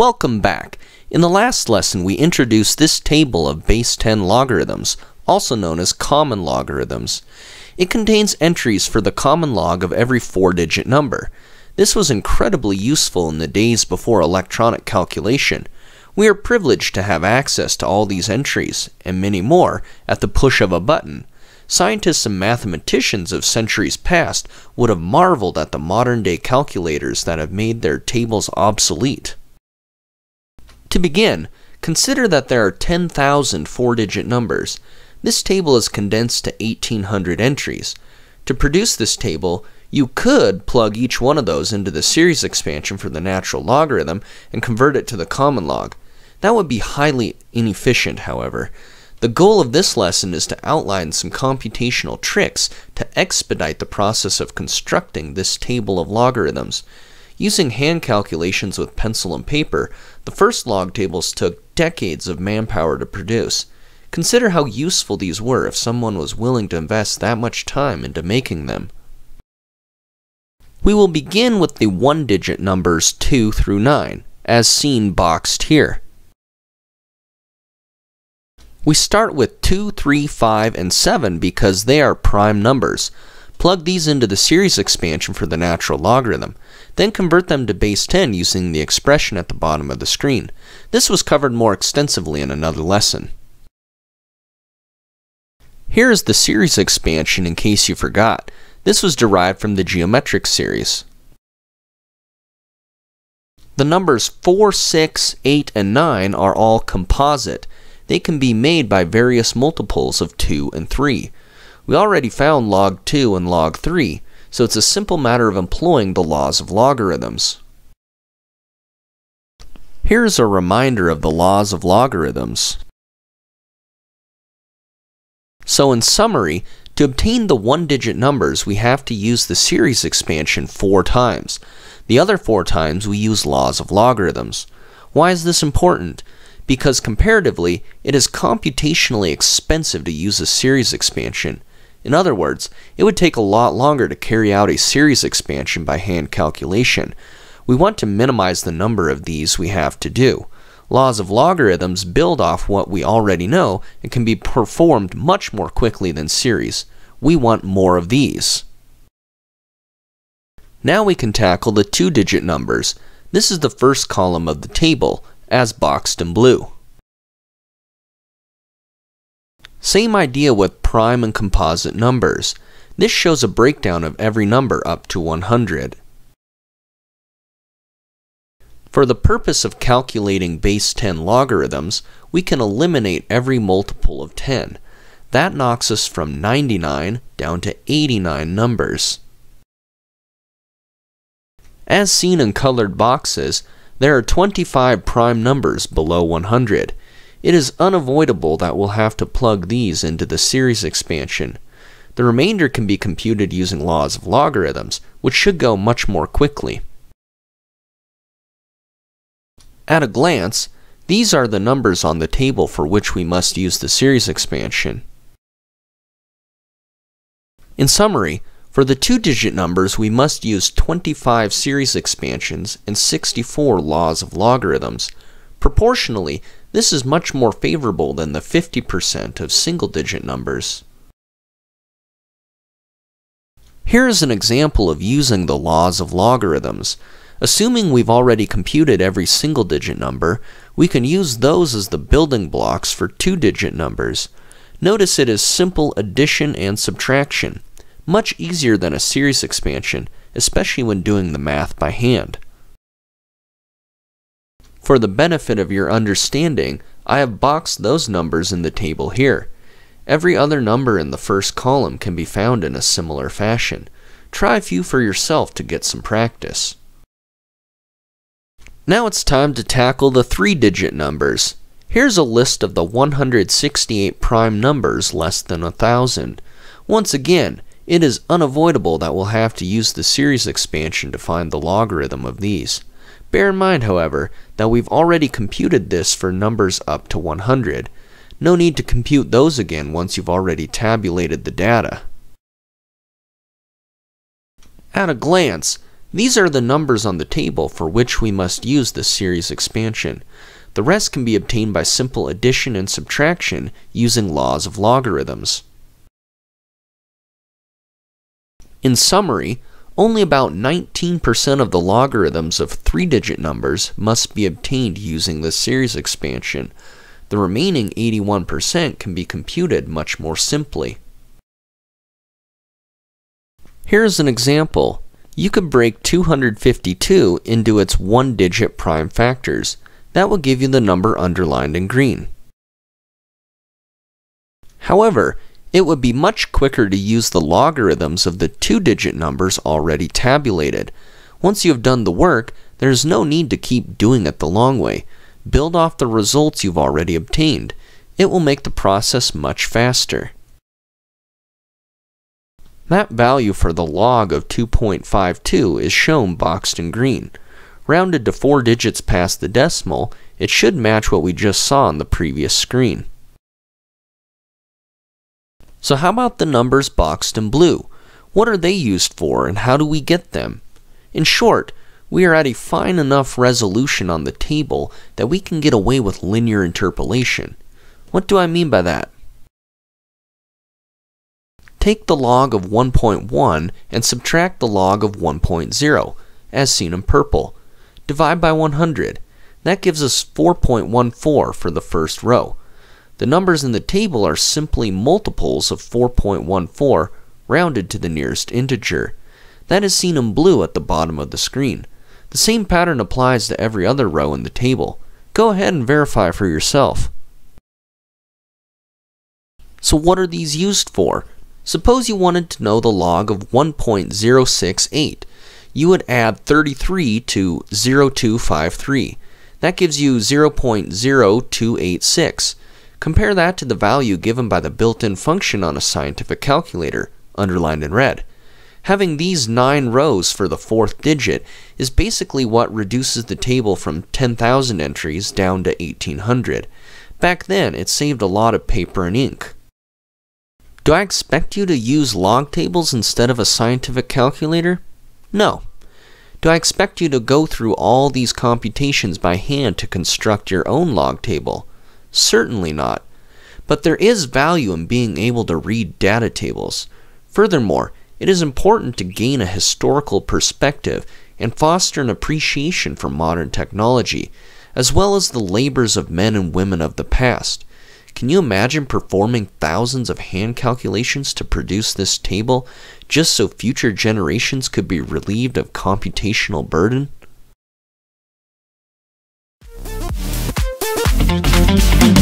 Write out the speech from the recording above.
Welcome back. In the last lesson, we introduced this table of base 10 logarithms, also known as common logarithms. It contains entries for the common log of every four-digit number. This was incredibly useful in the days before electronic calculation. We are privileged to have access to all these entries, and many more, at the push of a button. Scientists and mathematicians of centuries past would have marveled at the modern-day calculators that have made their tables obsolete. To begin, consider that there are 10,000 four-digit numbers. This table is condensed to 1800 entries. To produce this table, you could plug each one of those into the series expansion for the natural logarithm and convert it to the common log. That would be highly inefficient, however. The goal of this lesson is to outline some computational tricks to expedite the process of constructing this table of logarithms. Using hand calculations with pencil and paper, the first log tables took decades of manpower to produce. Consider how useful these were if someone was willing to invest that much time into making them. We will begin with the one-digit numbers 2 through 9, as seen boxed here. We start with 2, 3, 5, and 7 because they are prime numbers. Plug these into the series expansion for the natural logarithm, then convert them to base 10 using the expression at the bottom of the screen. This was covered more extensively in another lesson. Here is the series expansion in case you forgot. This was derived from the geometric series. The numbers 4, 6, 8, and 9 are all composite. They can be made by various multiples of 2 and 3. We already found log 2 and log 3, so it's a simple matter of employing the laws of logarithms. Here's a reminder of the laws of logarithms. So in summary, to obtain the one-digit numbers, we have to use the series expansion four times. The other four times, we use laws of logarithms. Why is this important? Because comparatively, it is computationally expensive to use a series expansion. In other words, it would take a lot longer to carry out a series expansion by hand calculation. We want to minimize the number of these we have to do. Laws of logarithms build off what we already know and can be performed much more quickly than series. We want more of these. Now we can tackle the two-digit numbers. This is the first column of the table, as boxed in blue. Same idea with prime and composite numbers. This shows a breakdown of every number up to 100. For the purpose of calculating base 10 logarithms, we can eliminate every multiple of 10. That knocks us from 99 down to 89 numbers. As seen in colored boxes, there are 25 prime numbers below 100. It is unavoidable that we'll have to plug these into the series expansion. The remainder can be computed using laws of logarithms, which should go much more quickly. At a glance, these are the numbers on the table for which we must use the series expansion. In summary, for the two-digit numbers, we must use 25 series expansions and 64 laws of logarithms. Proportionally, this is much more favorable than the 50% of single-digit numbers. Here is an example of using the laws of logarithms. Assuming we've already computed every single-digit number, we can use those as the building blocks for two-digit numbers. Notice it is simple addition and subtraction, much easier than a series expansion, especially when doing the math by hand. For the benefit of your understanding, I have boxed those numbers in the table here. Every other number in the first column can be found in a similar fashion. Try a few for yourself to get some practice. Now it's time to tackle the three-digit numbers. Here's a list of the 168 prime numbers less than a thousand. Once again, it is unavoidable that we'll have to use the series expansion to find the logarithm of these. Bear in mind, however, that we've already computed this for numbers up to 100. No need to compute those again once you've already tabulated the data. At a glance, these are the numbers on the table for which we must use the series expansion. The rest can be obtained by simple addition and subtraction using laws of logarithms. In summary, only about 19% of the logarithms of three-digit numbers must be obtained using the series expansion. The remaining 81% can be computed much more simply. Here's an example. You could break 252 into its one-digit prime factors. That will give you the number underlined in green. However, it would be much quicker to use the logarithms of the two-digit numbers already tabulated. Once you have done the work, there is no need to keep doing it the long way. Build off the results you've already obtained. It will make the process much faster. That value for the log of 2.52 is shown boxed in green. Rounded to four digits past the decimal, it should match what we just saw on the previous screen. So how about the numbers boxed in blue? What are they used for and how do we get them? In short, we are at a fine enough resolution on the table that we can get away with linear interpolation. What do I mean by that? Take the log of 1.1 and subtract the log of 1.0, as seen in purple. Divide by 100. That gives us 4.14 for the first row. The numbers in the table are simply multiples of 4.14 rounded to the nearest integer. That is seen in blue at the bottom of the screen. The same pattern applies to every other row in the table. Go ahead and verify for yourself. So what are these used for? Suppose you wanted to know the log of 1.068. You would add 33 to 0253. That gives you 0.0286. Compare that to the value given by the built-in function on a scientific calculator, underlined in red. Having these 9 rows for the fourth digit is basically what reduces the table from 10,000 entries down to 1800. Back then, it saved a lot of paper and ink. Do I expect you to use log tables instead of a scientific calculator? No. Do I expect you to go through all these computations by hand to construct your own log table? Certainly not. But there is value in being able to read data tables. Furthermore, it is important to gain a historical perspective and foster an appreciation for modern technology, as well as the labors of men and women of the past. Can you imagine performing thousands of hand calculations to produce this table just so future generations could be relieved of computational burden? Thank